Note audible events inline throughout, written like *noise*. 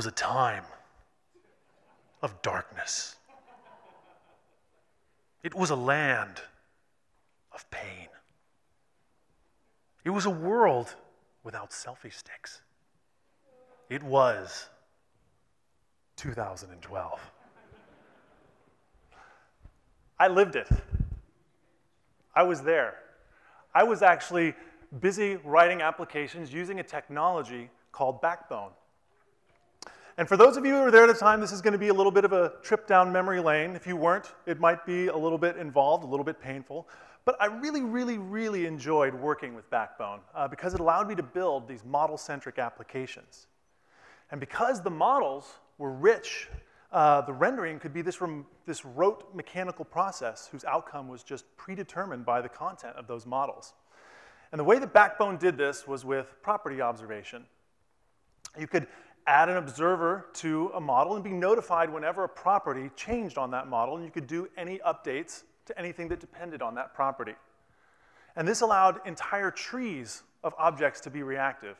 was a time of darkness. It was a land of pain. It was a world without selfie sticks. It was 2012. I lived it. I was there. I was actually busy writing applications using a technology called Backbone. And for those of you who were there at the time, this is going to be a little bit of a trip down memory lane. If you weren't, it might be a little bit involved, a little bit painful. But I really, really, really enjoyed working with Backbone uh, because it allowed me to build these model-centric applications. And because the models were rich, uh, the rendering could be this, this rote mechanical process whose outcome was just predetermined by the content of those models. And the way that Backbone did this was with property observation. You could add an observer to a model and be notified whenever a property changed on that model, and you could do any updates to anything that depended on that property. And this allowed entire trees of objects to be reactive.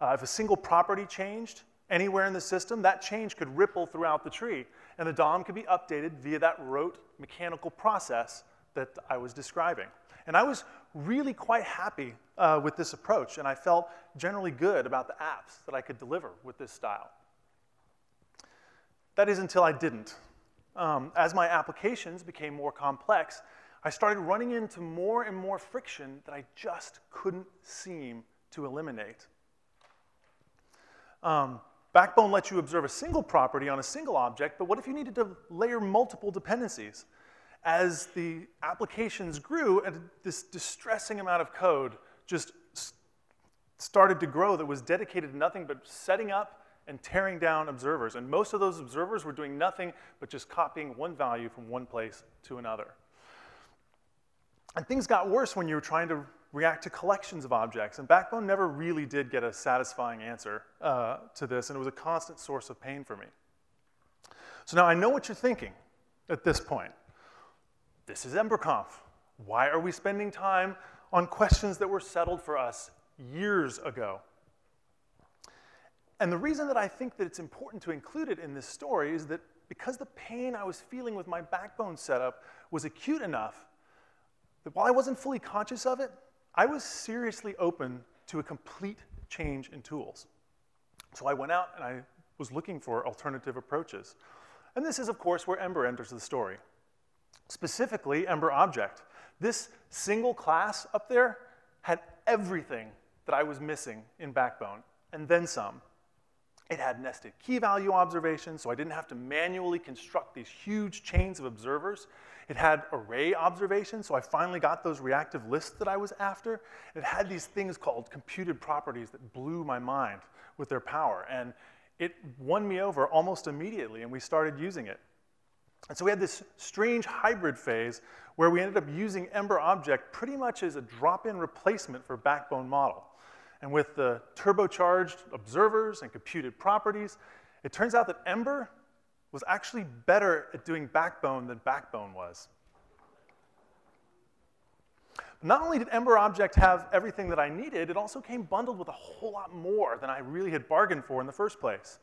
Uh, if a single property changed anywhere in the system, that change could ripple throughout the tree, and the DOM could be updated via that rote mechanical process that I was describing. And I was really quite happy uh, with this approach, and I felt generally good about the apps that I could deliver with this style. That is until I didn't. Um, as my applications became more complex, I started running into more and more friction that I just couldn't seem to eliminate. Um, Backbone lets you observe a single property on a single object, but what if you needed to layer multiple dependencies? As the applications grew, and this distressing amount of code just started to grow that was dedicated to nothing but setting up and tearing down observers. And most of those observers were doing nothing but just copying one value from one place to another. And things got worse when you were trying to react to collections of objects. And Backbone never really did get a satisfying answer uh, to this, and it was a constant source of pain for me. So now I know what you're thinking at this point. This is EmberConf. Why are we spending time on questions that were settled for us years ago? And the reason that I think that it's important to include it in this story is that because the pain I was feeling with my backbone setup was acute enough that while I wasn't fully conscious of it, I was seriously open to a complete change in tools. So I went out and I was looking for alternative approaches. And this is, of course, where Ember enters the story specifically Ember Object. This single class up there had everything that I was missing in Backbone, and then some. It had nested key value observations, so I didn't have to manually construct these huge chains of observers. It had array observations, so I finally got those reactive lists that I was after. It had these things called computed properties that blew my mind with their power, and it won me over almost immediately, and we started using it. And so we had this strange hybrid phase where we ended up using Ember Object pretty much as a drop-in replacement for Backbone model. And with the turbocharged observers and computed properties, it turns out that Ember was actually better at doing Backbone than Backbone was. Not only did Ember Object have everything that I needed, it also came bundled with a whole lot more than I really had bargained for in the first place.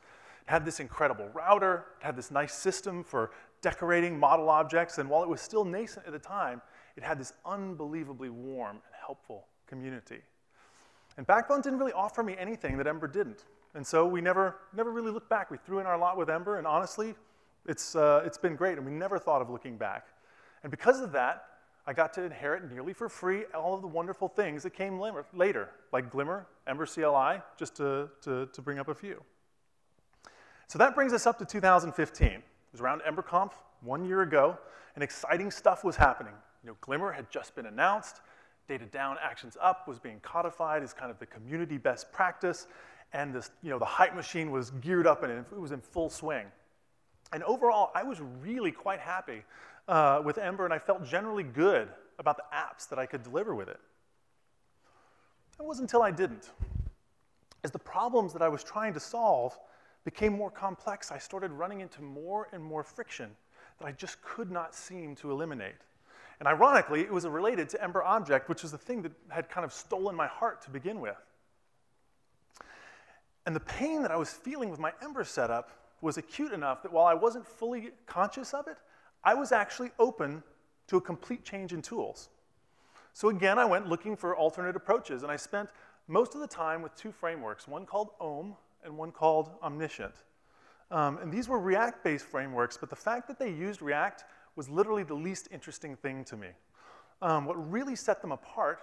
It had this incredible router, it had this nice system for decorating model objects, and while it was still nascent at the time, it had this unbelievably warm and helpful community. And Backbone didn't really offer me anything that Ember didn't. And so we never, never really looked back. We threw in our lot with Ember, and honestly, it's, uh, it's been great, and we never thought of looking back. And because of that, I got to inherit nearly for free all of the wonderful things that came later, like Glimmer, Ember CLI, just to, to, to bring up a few. So that brings us up to 2015. It was around EmberConf one year ago, and exciting stuff was happening. You know, Glimmer had just been announced, data down, actions up was being codified as kind of the community best practice, and this, you know, the hype machine was geared up and it was in full swing. And overall, I was really quite happy uh, with Ember, and I felt generally good about the apps that I could deliver with it. It wasn't until I didn't. As the problems that I was trying to solve became more complex, I started running into more and more friction that I just could not seem to eliminate. And ironically, it was related to Ember Object, which was the thing that had kind of stolen my heart to begin with. And the pain that I was feeling with my Ember setup was acute enough that while I wasn't fully conscious of it, I was actually open to a complete change in tools. So again, I went looking for alternate approaches, and I spent most of the time with two frameworks, one called Om and one called Omniscient. Um, and these were React-based frameworks, but the fact that they used React was literally the least interesting thing to me. Um, what really set them apart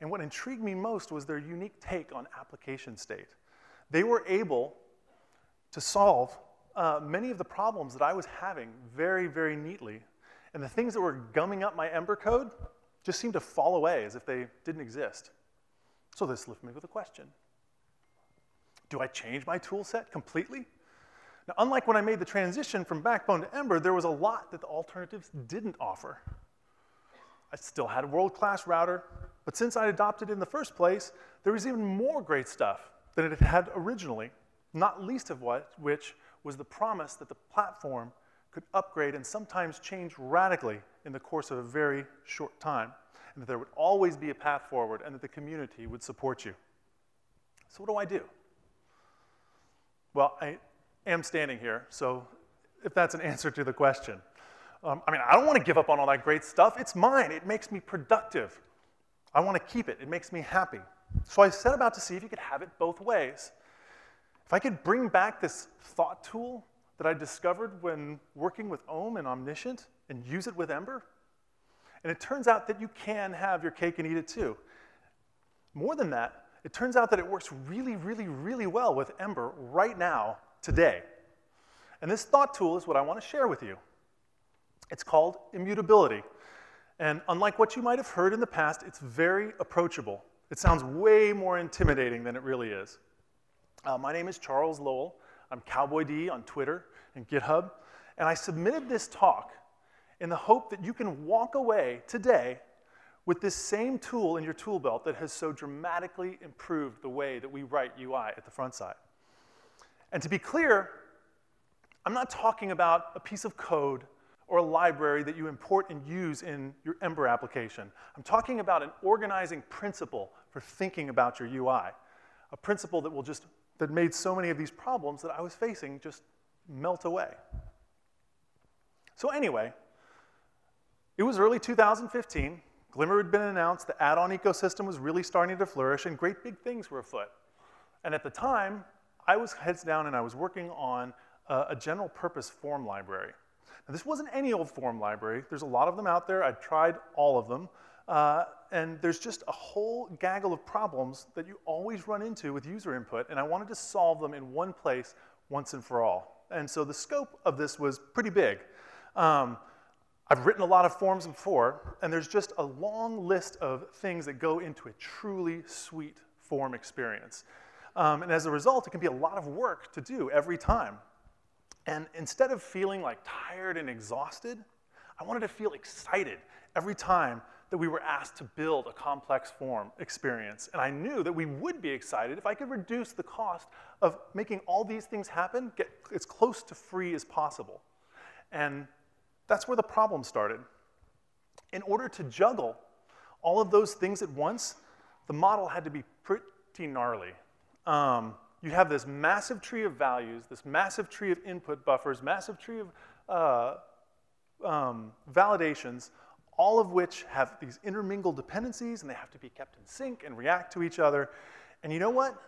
and what intrigued me most was their unique take on application state. They were able to solve uh, many of the problems that I was having very, very neatly. And the things that were gumming up my Ember code just seemed to fall away as if they didn't exist. So this left me with a question. Do I change my tool set completely? Now, unlike when I made the transition from Backbone to Ember, there was a lot that the alternatives didn't offer. I still had a world-class router, but since I adopted it in the first place, there was even more great stuff than it had originally, not least of what, which was the promise that the platform could upgrade and sometimes change radically in the course of a very short time, and that there would always be a path forward and that the community would support you. So what do I do? Well, I am standing here, so if that's an answer to the question. Um, I mean, I don't want to give up on all that great stuff. It's mine. It makes me productive. I want to keep it. It makes me happy. So I set about to see if you could have it both ways. If I could bring back this thought tool that I discovered when working with Om and Omniscient and use it with Ember, and it turns out that you can have your cake and eat it too. More than that, it turns out that it works really, really, really well with Ember right now, today. And this thought tool is what I want to share with you. It's called immutability. And unlike what you might have heard in the past, it's very approachable. It sounds way more intimidating than it really is. Uh, my name is Charles Lowell. I'm Cowboy D on Twitter and GitHub. And I submitted this talk in the hope that you can walk away today with this same tool in your tool belt that has so dramatically improved the way that we write UI at the front side. And to be clear, I'm not talking about a piece of code or a library that you import and use in your Ember application. I'm talking about an organizing principle for thinking about your UI, a principle that will just, that made so many of these problems that I was facing just melt away. So anyway, it was early 2015. Glimmer had been announced, the add-on ecosystem was really starting to flourish, and great big things were afoot. And at the time, I was heads down and I was working on a, a general purpose form library. Now, this wasn't any old form library. There's a lot of them out there. I've tried all of them. Uh, and there's just a whole gaggle of problems that you always run into with user input, and I wanted to solve them in one place once and for all. And so the scope of this was pretty big. Um, I've written a lot of forms before, and there's just a long list of things that go into a truly sweet form experience. Um, and as a result, it can be a lot of work to do every time. And instead of feeling like tired and exhausted, I wanted to feel excited every time that we were asked to build a complex form experience. And I knew that we would be excited if I could reduce the cost of making all these things happen, get as close to free as possible. And that's where the problem started. In order to juggle all of those things at once, the model had to be pretty gnarly. Um, you have this massive tree of values, this massive tree of input buffers, massive tree of uh, um, validations, all of which have these intermingled dependencies and they have to be kept in sync and react to each other. And you know what?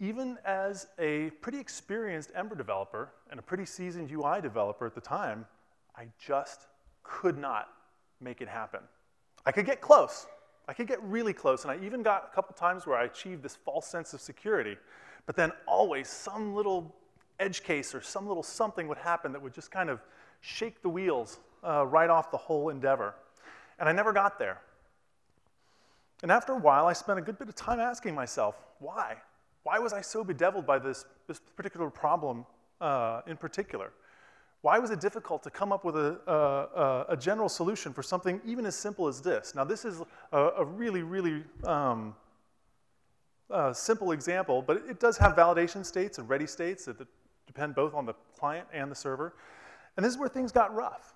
Even as a pretty experienced Ember developer and a pretty seasoned UI developer at the time, I just could not make it happen. I could get close. I could get really close, and I even got a couple times where I achieved this false sense of security. But then always some little edge case or some little something would happen that would just kind of shake the wheels uh, right off the whole endeavor. And I never got there. And after a while, I spent a good bit of time asking myself, why? Why was I so bedeviled by this, this particular problem uh, in particular? Why was it difficult to come up with a, a, a, general solution for something even as simple as this? Now, this is a, a really, really um, uh, simple example, but it does have validation states and ready states that depend both on the client and the server. And this is where things got rough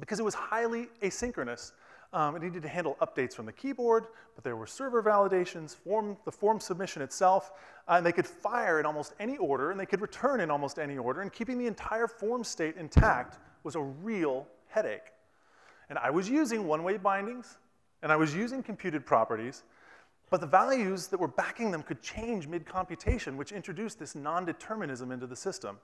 because it was highly asynchronous Um, it needed to handle updates from the keyboard, but there were server validations, form, the form submission itself, uh, and they could fire in almost any order, and they could return in almost any order, and keeping the entire form state intact was a real headache. And I was using one-way bindings, and I was using computed properties, but the values that were backing them could change mid-computation, which introduced this non-determinism into the system.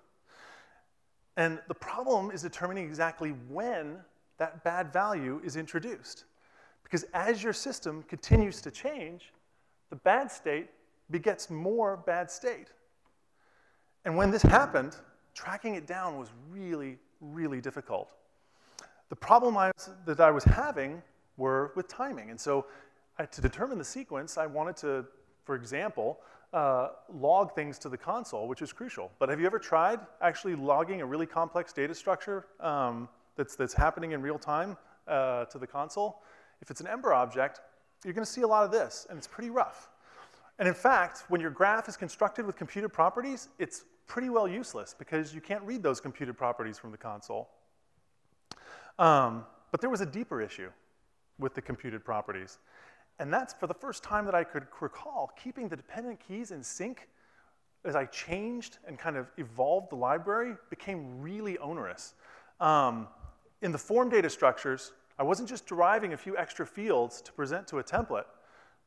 And the problem is determining exactly when that bad value is introduced. Because as your system continues to change, the bad state begets more bad state. And when this happened, tracking it down was really, really difficult. The problem I was, that I was having were with timing. And so I, to determine the sequence, I wanted to, for example, uh, log things to the console, which is crucial. But have you ever tried actually logging a really complex data structure um, that's, that's happening in real time uh, to the console? If it's an Ember object, you're gonna see a lot of this, and it's pretty rough. And in fact, when your graph is constructed with computed properties, it's pretty well useless because you can't read those computed properties from the console. Um, but there was a deeper issue with the computed properties. And that's for the first time that I could recall, keeping the dependent keys in sync as I changed and kind of evolved the library became really onerous. Um, in the form data structures, I wasn't just deriving a few extra fields to present to a template.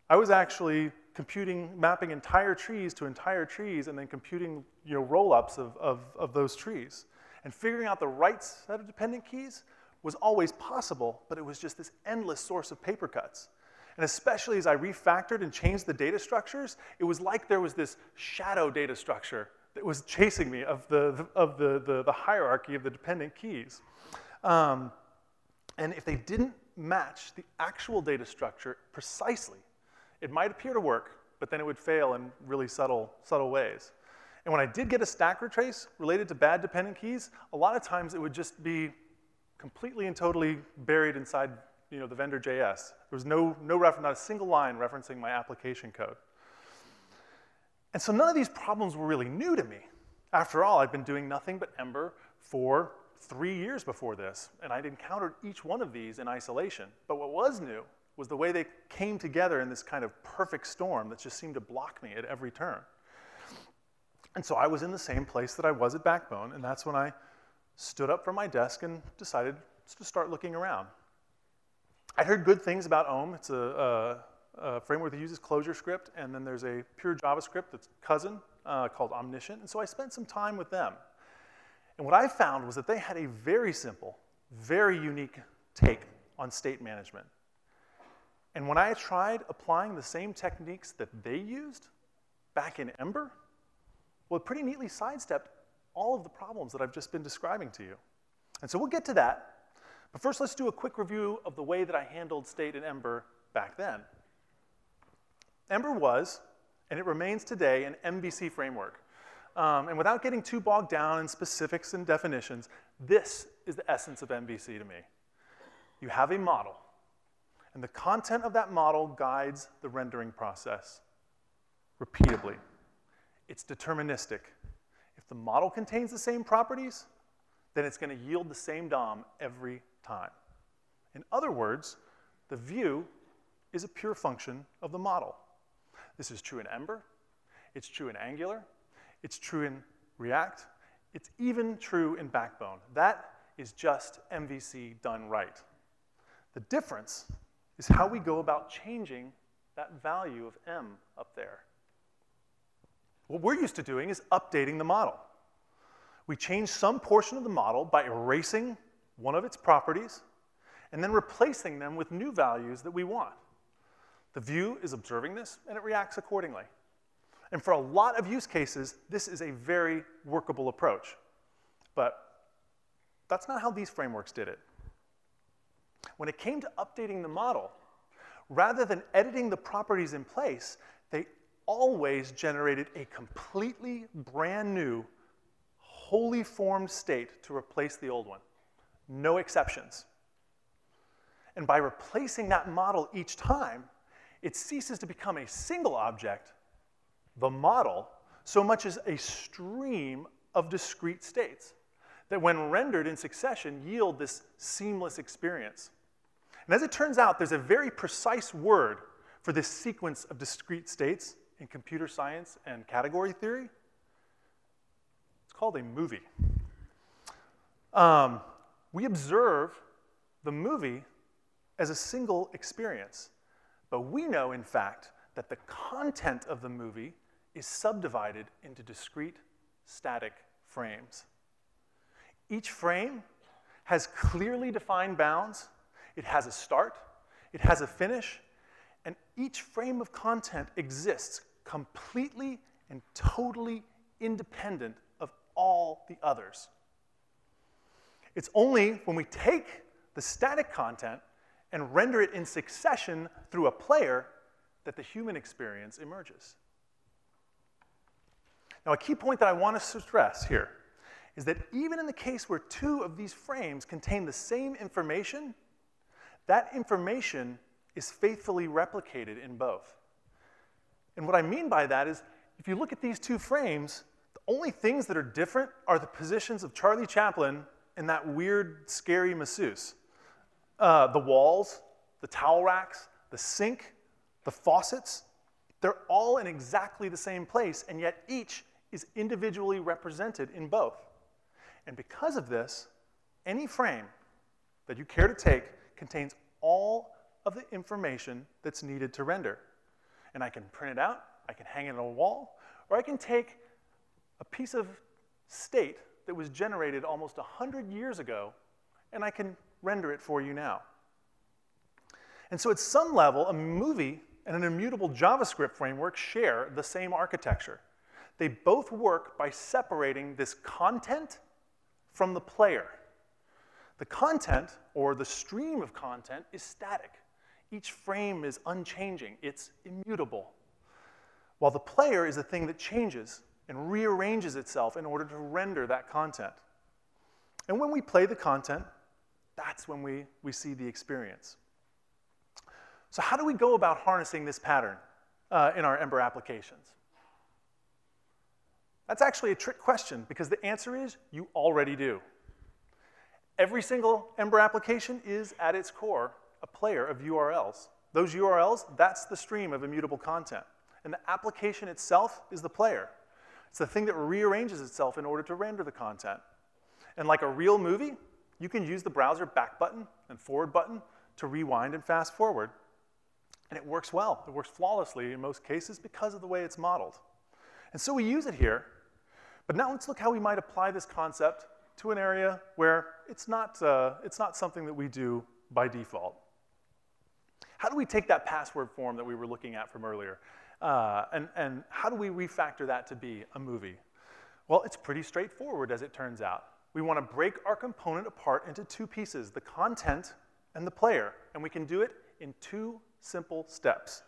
I was actually computing, mapping entire trees to entire trees and then computing you know, roll-ups of, of, of those trees. And figuring out the right set of dependent keys was always possible, but it was just this endless source of paper cuts. And especially as I refactored and changed the data structures, it was like there was this shadow data structure that was chasing me of the, of the, the, the hierarchy of the dependent keys. Um, and if they didn't match the actual data structure precisely, it might appear to work, but then it would fail in really subtle, subtle ways. And when I did get a stack retrace related to bad dependent keys, a lot of times it would just be completely and totally buried inside you know, the vendor JS. There was no, no reference, not a single line referencing my application code. And so none of these problems were really new to me. After all, I'd been doing nothing but Ember for three years before this, and I'd encountered each one of these in isolation. But what was new was the way they came together in this kind of perfect storm that just seemed to block me at every turn. And so I was in the same place that I was at Backbone, and that's when I stood up from my desk and decided to start looking around. I'd heard good things about Om. It's a, a, a, framework that uses ClojureScript, and then there's a pure JavaScript that's cousin uh, called Omniscient. And so I spent some time with them. And what I found was that they had a very simple, very unique take on state management. And when I tried applying the same techniques that they used back in Ember, well, it pretty neatly sidestepped all of the problems that I've just been describing to you. And so we'll get to that. But first, let's do a quick review of the way that I handled state in Ember back then. Ember was, and it remains today, an MVC framework. Um, and without getting too bogged down in specifics and definitions, this is the essence of MVC to me. You have a model, and the content of that model guides the rendering process repeatably. It's deterministic. If the model contains the same properties, then it's going to yield the same DOM every time. In other words, the view is a pure function of the model. This is true in Ember, it's true in Angular, it's true in React, it's even true in Backbone. That is just MVC done right. The difference is how we go about changing that value of M up there. What we're used to doing is updating the model. We change some portion of the model by erasing one of its properties, and then replacing them with new values that we want. The view is observing this, and it reacts accordingly. And for a lot of use cases, this is a very workable approach. But that's not how these frameworks did it. When it came to updating the model, rather than editing the properties in place, they always generated a completely brand new, wholly formed state to replace the old one no exceptions. And by replacing that model each time, it ceases to become a single object, the model, so much as a stream of discrete states that when rendered in succession yield this seamless experience. And as it turns out, there's a very precise word for this sequence of discrete states in computer science and category theory. It's called a movie. Um, we observe the movie as a single experience, but we know, in fact, that the content of the movie is subdivided into discrete static frames. Each frame has clearly defined bounds, it has a start, it has a finish, and each frame of content exists completely and totally independent of all the others. It's only when we take the static content and render it in succession through a player that the human experience emerges. Now, a key point that I want to stress here is that even in the case where two of these frames contain the same information, that information is faithfully replicated in both. And what I mean by that is if you look at these two frames, the only things that are different are the positions of Charlie Chaplin and that weird, scary masseuse. Uh, the walls, the towel racks, the sink, the faucets, they're all in exactly the same place, and yet each is individually represented in both. And because of this, any frame that you care to take contains all of the information that's needed to render. And I can print it out, I can hang it on a wall, or I can take a piece of state that was generated almost 100 years ago, and I can render it for you now. And so at some level, a movie and an immutable JavaScript framework share the same architecture. They both work by separating this content from the player. The content, or the stream of content, is static. Each frame is unchanging, it's immutable. While the player is a thing that changes and rearranges itself in order to render that content. And when we play the content, that's when we, we see the experience. So, how do we go about harnessing this pattern uh, in our Ember applications? That's actually a trick question because the answer is you already do. Every single Ember application is, at its core, a player of URLs. Those URLs, that's the stream of immutable content. And the application itself is the player. It's the thing that rearranges itself in order to render the content. And like a real movie, you can use the browser back button and forward button to rewind and fast forward. And it works well. It works flawlessly in most cases because of the way it's modeled. And so we use it here but now let's look how we might apply this concept to an area where it's not, uh, it's not something that we do by default. How do we take that password form that we were looking at from earlier, uh, and, and how do we refactor that to be a movie? Well, it's pretty straightforward as it turns out. We want to break our component apart into two pieces, the content and the player, and we can do it in two simple steps.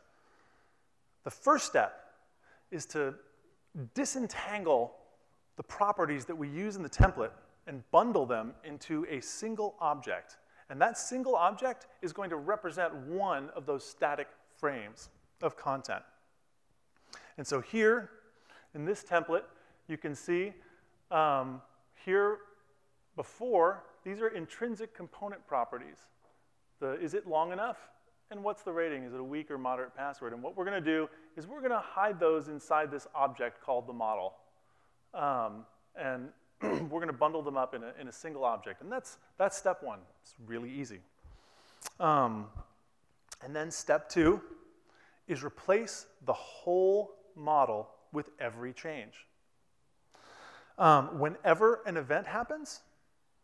The first step is to disentangle the properties that we use in the template and bundle them into a single object. And that single object is going to represent one of those static frames of content. And so here, in this template, you can see um, here before, these are intrinsic component properties. The, is it long enough? And what's the rating? Is it a weak or moderate password? And what we're going to do is we're going to hide those inside this object called the model. Um, and *clears throat* we're going to bundle them up in a, in a single object. And that's, that's step one. It's really easy. Um, and then step two is replace the whole model with every change. Um, whenever an event happens,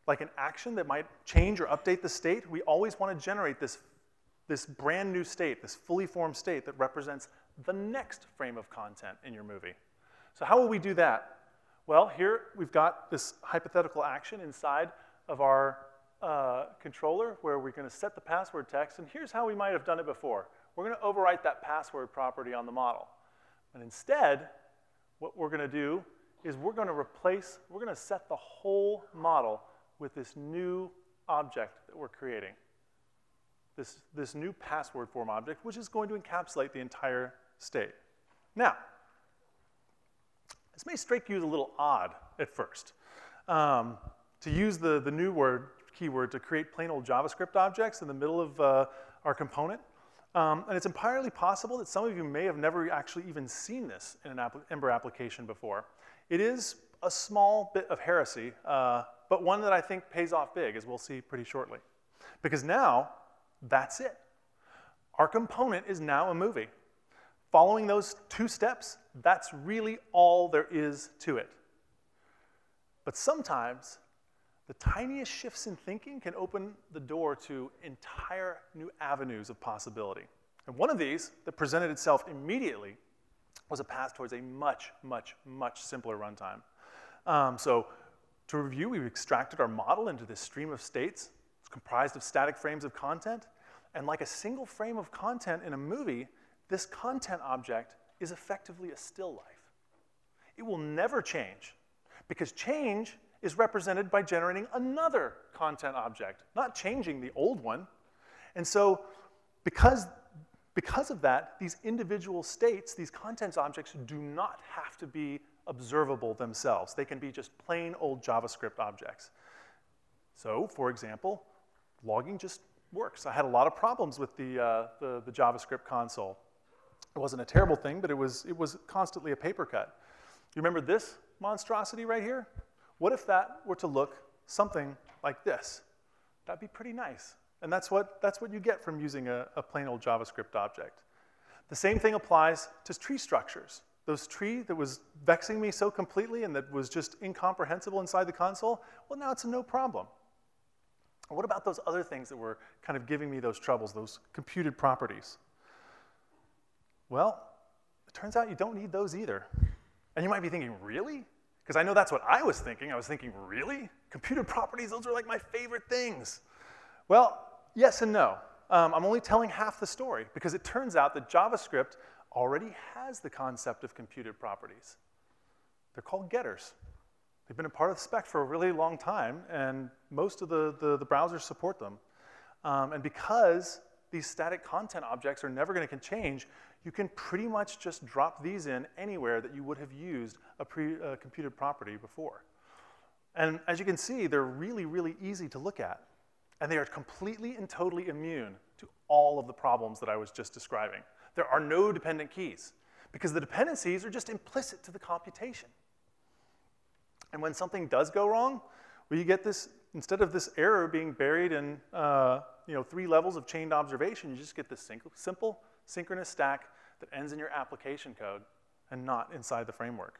like an action that might change or update the state, we always want to generate this, this brand new state, this fully formed state that represents the next frame of content in your movie. So how will we do that? Well, here we've got this hypothetical action inside of our uh, controller where we're going to set the password text, and here's how we might have done it before. We're going to overwrite that password property on the model. But instead, what we're going to do is we're going to replace, we're going to set the whole model with this new object that we're creating. This, this new password form object, which is going to encapsulate the entire state. Now, this may strike you as a little odd at first. Um, to use the, the new word keyword to create plain old JavaScript objects in the middle of uh, our component. Um, and it's entirely possible that some of you may have never actually even seen this in an Ember application before. It is a small bit of heresy, uh, but one that I think pays off big, as we'll see pretty shortly. Because now, that's it. Our component is now a movie. Following those two steps, that's really all there is to it. But sometimes, the tiniest shifts in thinking can open the door to entire new avenues of possibility. And one of these that presented itself immediately was a path towards a much, much, much simpler runtime. Um, so to review, we've extracted our model into this stream of states. Comprised of static frames of content. And like a single frame of content in a movie, this content object is effectively a still life. It will never change because change is represented by generating another content object, not changing the old one. And so because, because of that, these individual states, these content objects do not have to be observable themselves. They can be just plain old JavaScript objects. So, for example, logging just works. I had a lot of problems with the, uh, the, the, JavaScript console. It wasn't a terrible thing, but it was, it was constantly a paper cut. You remember this monstrosity right here? What if that were to look something like this? That'd be pretty nice. And that's what, that's what you get from using a, a plain old JavaScript object. The same thing applies to tree structures. Those tree that was vexing me so completely and that was just incomprehensible inside the console, well, now it's a no problem. What about those other things that were kind of giving me those troubles, those computed properties? Well, it turns out you don't need those either. And you might be thinking, really? Because I know that's what I was thinking. I was thinking, really? Computed properties, those are like my favorite things. Well, yes and no. Um, I'm only telling half the story because it turns out that JavaScript already has the concept of computed properties. They're called getters. They've been a part of the spec for a really long time, and most of the, the, the browsers support them. Um, and because these static content objects are never going to change, you can pretty much just drop these in anywhere that you would have used a pre-computed property before. And as you can see, they're really, really easy to look at. And they are completely and totally immune to all of the problems that I was just describing. There are no dependent keys because the dependencies are just implicit to the computation. And when something does go wrong, well, you get this, instead of this error being buried in uh, you know, three levels of chained observation, you just get this simple synchronous stack that ends in your application code and not inside the framework.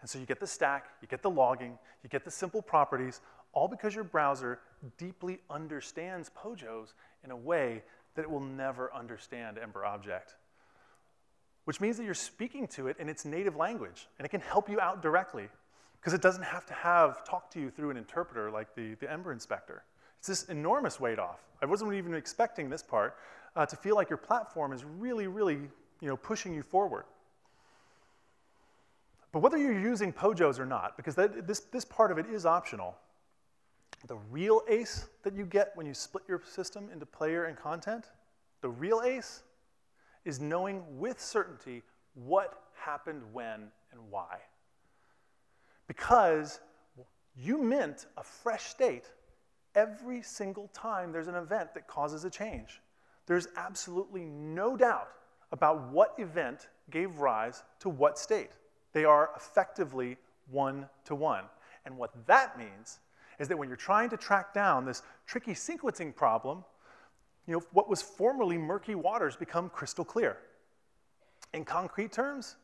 And so you get the stack, you get the logging, you get the simple properties, all because your browser deeply understands POJOs in a way that it will never understand Ember Object. Which means that you're speaking to it in its native language, and it can help you out directly because it doesn't have to have talk to you through an interpreter like the, the Ember inspector. It's this enormous weight off. I wasn't even expecting this part, uh, to feel like your platform is really, really you know, pushing you forward. But whether you're using POJOs or not, because that, this, this part of it is optional, the real ace that you get when you split your system into player and content, the real ace is knowing with certainty what happened when and why. Because you mint a fresh state every single time there's an event that causes a change. There's absolutely no doubt about what event gave rise to what state. They are effectively one to one. And what that means is that when you're trying to track down this tricky sequencing problem, you know, what was formerly murky waters become crystal clear. In concrete terms,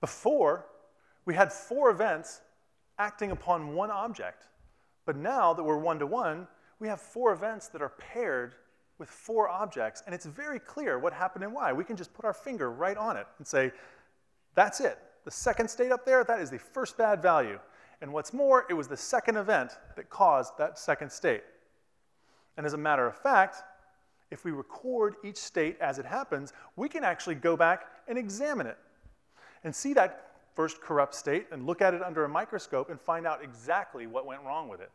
before, we had four events acting upon one object. But now that we're one-to-one, we have four events that are paired with four objects, and it's very clear what happened and why. We can just put our finger right on it and say, that's it. The second state up there, that is the first bad value. And what's more, it was the second event that caused that second state. And as a matter of fact, if we record each state as it happens, we can actually go back and examine it and see that first corrupt state and look at it under a microscope and find out exactly what went wrong with it.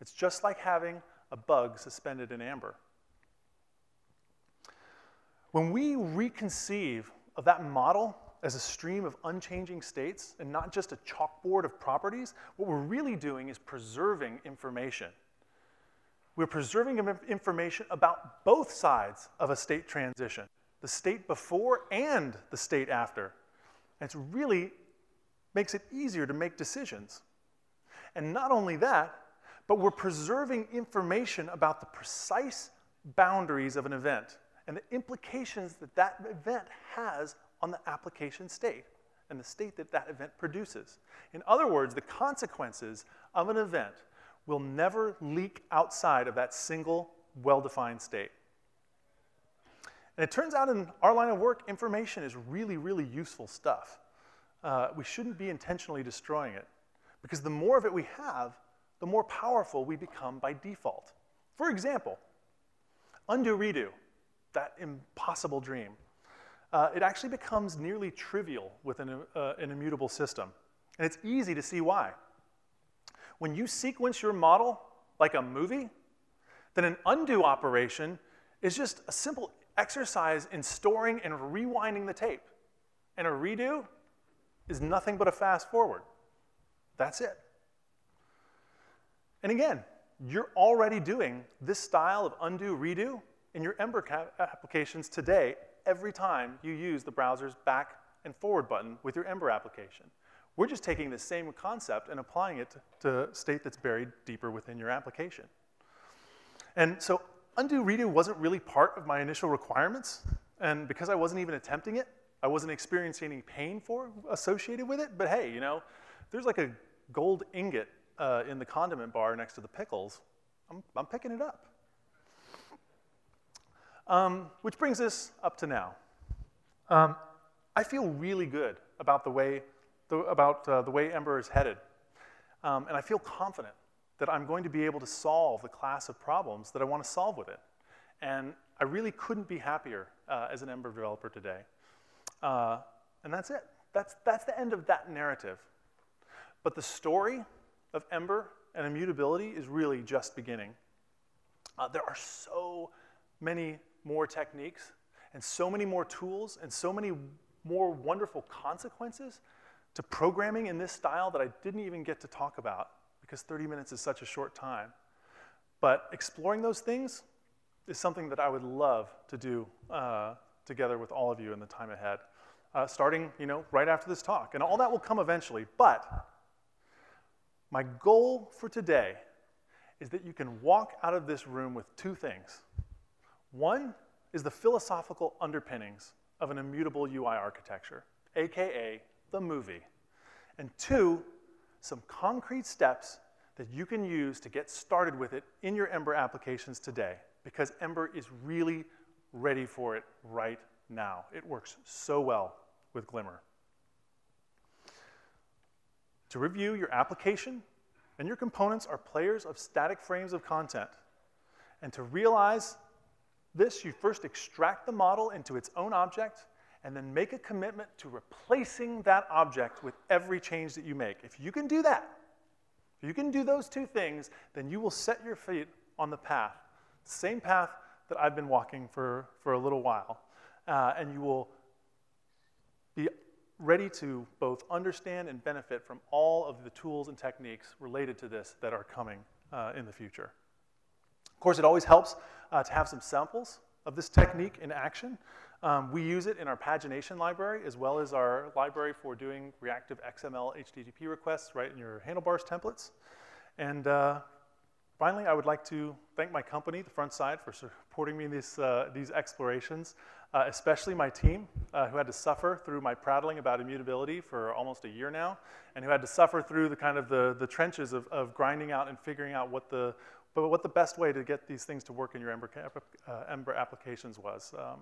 It's just like having a bug suspended in amber. When we reconceive of that model as a stream of unchanging states and not just a chalkboard of properties, what we're really doing is preserving information. we're preserving information about both sides of a state transition, the state before and the state after. It really makes it easier to make decisions. And not only that, but we're preserving information about the precise boundaries of an event and the implications that that event has on the application state and the state that that event produces. In other words, the consequences of an event will never leak outside of that single well-defined state. And it turns out in our line of work, information is really, really useful stuff. Uh, we shouldn't be intentionally destroying it because the more of it we have, the more powerful we become by default. For example, undo redo, that impossible dream. Uh, it actually becomes nearly trivial with an, uh, an immutable system. And it's easy to see why. When you sequence your model like a movie, then an undo operation is just a simple exercise in storing and rewinding the tape. And a redo is nothing but a fast forward. That's it. And again, you're already doing this style of undo redo in your Ember applications today every time you use the browser's back and forward button with your Ember application. We're just taking the same concept and applying it to, state that's buried deeper within your application. And so undo redo wasn't really part of my initial requirements. And because I wasn't even attempting it, I wasn't experiencing any pain for associated with it. But hey, you know, there's like a gold ingot uh, in the condiment bar next to the pickles. I'm, I'm picking it up. Um, which brings us up to now. Um, I feel really good about the way, the, about, uh, the way Ember is headed. Um, and I feel confident that I'm going to be able to solve the class of problems that I want to solve with it. And I really couldn't be happier uh, as an Ember developer today. Uh, and that's it. That's, that's the end of that narrative. But the story of Ember and immutability is really just beginning. Uh, there are so many more techniques and so many more tools and so many more wonderful consequences to programming in this style that I didn't even get to talk about because 30 minutes is such a short time. But exploring those things is something that I would love to do uh, together with all of you in the time ahead, uh, starting you know, right after this talk. And all that will come eventually. But my goal for today is that you can walk out of this room with two things. One is the philosophical underpinnings of an immutable UI architecture, AKA the movie. And two, some concrete steps that you can use to get started with it in your Ember applications today, because Ember is really ready for it right now. It works so well with Glimmer. To review, your application and your components are players of static frames of content. And to realize this, you first extract the model into its own object and then make a commitment to replacing that object with every change that you make. If you can do that, if you can do those two things, then you will set your feet on the path, same path that I've been walking for, for a little while. Uh, and you will be ready to both understand and benefit from all of the tools and techniques related to this that are coming uh, in the future. Of course, it always helps uh, to have some samples of this technique in action. Um, we use it in our pagination library as well as our library for doing reactive XML HTTP requests right in your handlebars templates. And uh, finally, I would like to thank my company, The Front Side, for supporting me in these, uh, these explorations, uh, especially my team uh, who had to suffer through my prattling about immutability for almost a year now, and who had to suffer through the kind of the, the trenches of, of grinding out and figuring out what the, but what the best way to get these things to work in your Ember, uh, Ember applications was. Um,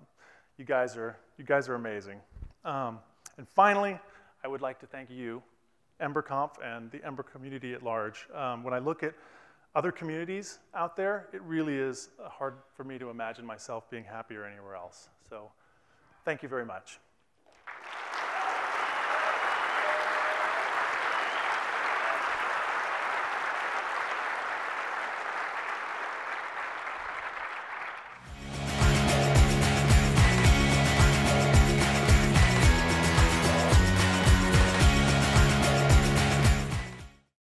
you, guys are, you guys are amazing. Um, and finally, I would like to thank you, EmberConf, and the Ember community at large. Um, when I look at other communities out there, it really is hard for me to imagine myself being happier anywhere else. So thank you very much.